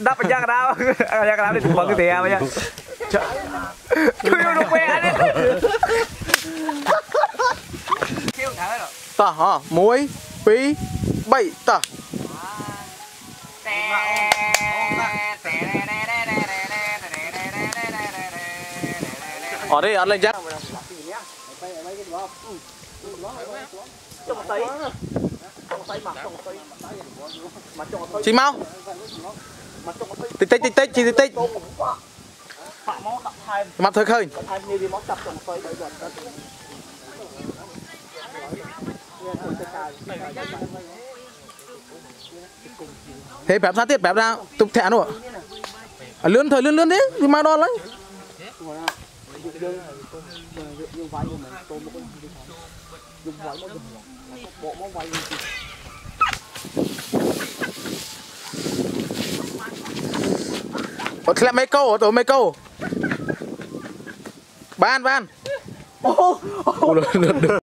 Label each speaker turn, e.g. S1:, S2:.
S1: đắp ở giang đau giang đau đi bận cái tiệm bây giờ kêu nó quen đi kêu thở rồi
S2: ta hả? Muối phí bảy ta. Ở đây, ăn lên chắc. Chị mau tích tích tích tích chị tích. Mặt thôi khơi. Thế bẹp ra tiếp, bẹp ra. Tục thẻ nữa à, lươn thời lươn lươn thế. Thì mà đo lấy. អូធ្លាក់មេកោទៅមេកោបានបានអូ